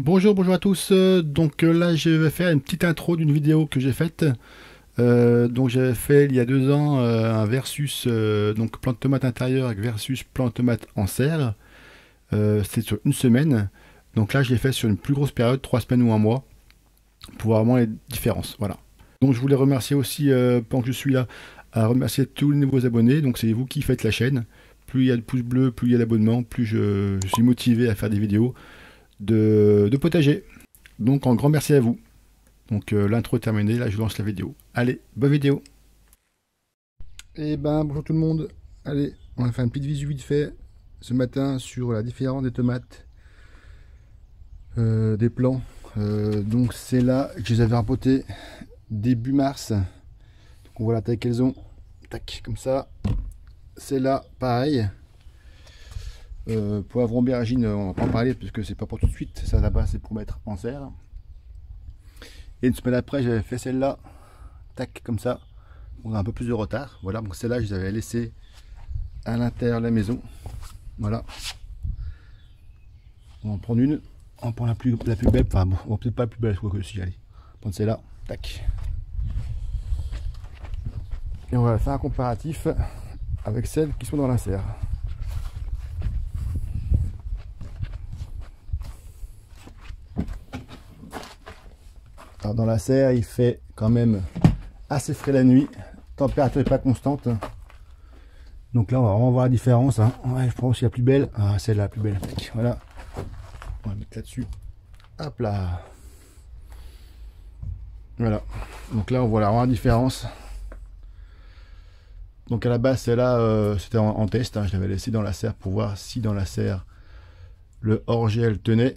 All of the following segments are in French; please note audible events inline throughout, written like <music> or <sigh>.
Bonjour, bonjour à tous. Euh, donc euh, là, je vais faire une petite intro d'une vidéo que j'ai faite. Euh, donc j'avais fait il y a deux ans un versus donc plante tomate intérieure versus plante tomate en serre. C'est sur une semaine. Donc là, je l'ai fait sur une plus grosse période, trois semaines ou un mois, pour voir vraiment les différences. Voilà. Donc je voulais remercier aussi, pendant que je suis là, à remercier tous les nouveaux abonnés. Donc c'est vous qui faites la chaîne. Plus il y a de pouces bleus, plus il y a d'abonnements, plus je, suis motivé à faire des vidéos de, potager. Donc en grand merci à vous. Donc euh, l'intro est terminée, là je lance la vidéo. Allez, bonne vidéo Et eh ben bonjour tout le monde. Allez, on va faire une petite visu vite fait ce matin sur la différence des tomates, euh, des plants. Euh, donc c'est là que je les avais rempotés début mars. On voit la taille qu'elles ont. Tac, comme ça. C'est là, pareil. Euh, poivron aubergine, on va pas en parler parce que c'est pas pour tout de suite. Ça là-bas, c'est pour mettre en serre. Et une semaine après, j'avais fait celle-là. Tac, comme ça. On a un peu plus de retard. Voilà, donc celle-là, je les avais laissé à l'intérieur de la maison. Voilà. On va en prendre une. On prend la plus, la plus belle. Enfin, bon, on peut-être pas la plus belle, crois que si. Allez, prendre celle-là. Tac. Et on va faire un comparatif avec celles qui sont dans la serre. Dans la serre, il fait quand même assez frais la nuit. Température n'est pas constante. Donc là, on va vraiment voir la différence. Hein. je prends aussi la plus belle. Ah, celle-là, la plus belle. Voilà. On va mettre là-dessus. Hop là. Voilà. Donc là, on voit la différence. Donc à la base, celle-là, euh, c'était en, test. Hein. Je l'avais laissé dans la serre pour voir si dans la serre, le hors-gel tenait.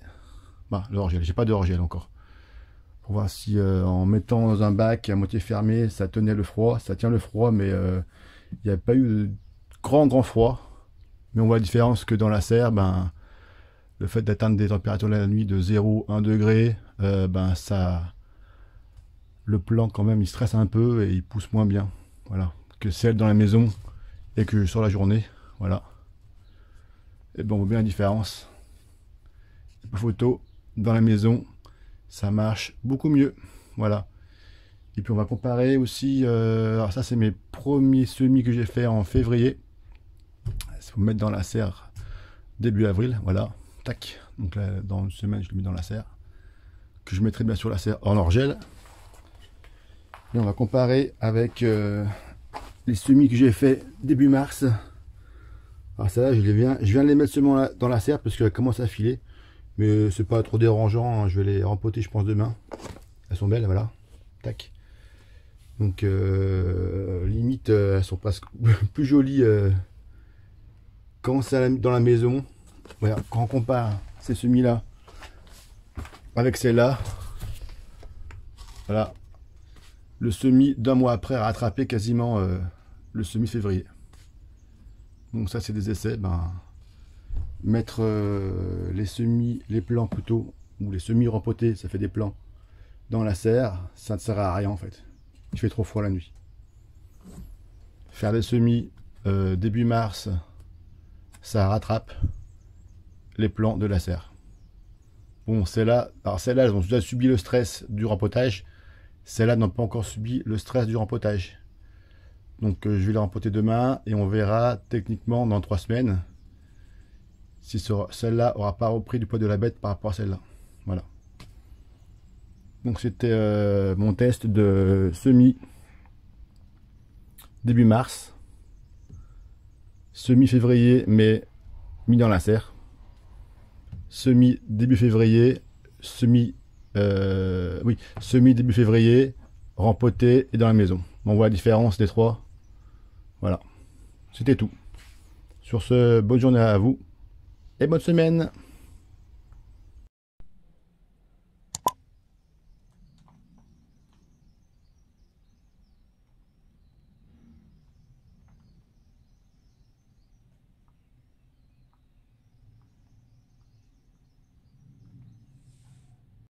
Bah, le hors-gel, j'ai pas de hors-gel encore pour voir si euh, en mettant dans un bac à moitié fermé, ça tenait le froid. Ça tient le froid, mais euh, il n'y a pas eu de grand grand froid. Mais on voit la différence que dans la serre, ben, le fait d'atteindre des températures la nuit de 0, 1 degré, euh, ben ça, le plant quand même il stresse un peu et il pousse moins bien. Voilà, que celle dans la maison et que sur la journée. Voilà. Et ben on voit bien la différence. Photo dans la maison ça marche beaucoup mieux. Voilà. Et puis on va comparer aussi, euh, alors ça c'est mes premiers semis que j'ai fait en février. Faut me mettre dans la serre début avril, voilà. Tac. Donc là, dans une semaine, je le mets dans la serre. Que je mettrai bien sur la serre en orgel. Et on va comparer avec euh, les semis que j'ai fait début mars. Alors ça là, je, les viens, je viens de les mettre seulement dans la serre parce qu'elle commence à filer. Mais c'est pas trop dérangeant, hein. je vais les rempoter je pense demain. Elles sont belles, voilà. Tac. Donc euh, limite euh, elles sont presque <laughs> plus jolies euh, quand c'est dans la maison. Voilà, quand on compare ces semis là avec celle-là, voilà, le semis d'un mois après a rattrapé quasiment le semis février. Donc ça c'est des essais, ben mettre euh, les semis, les plants plutôt, ou les semis rempotés, ça fait des plants, dans la serre, ça ne sert à rien en fait. Il fait trop froid la nuit. Faire des semis euh, début mars, ça rattrape les plants de la serre. Bon, celles-là, alors celles-là, elles ont déjà subi le stress du rempotage. Celles-là n'ont pas encore subi le stress du rempotage. Donc euh, je vais les rempoter demain et on verra techniquement dans trois semaines si celle-là aura pas repris du poids de la bête par rapport à celle-là. Voilà. Donc c'était euh, mon test de semi début mars, semi février mais mis dans la serre, semi début février, semi euh, oui semi début février, rempoté et dans la maison. On voit la différence des trois. Voilà, c'était tout. Sur ce, bonne journée à vous et bonne semaine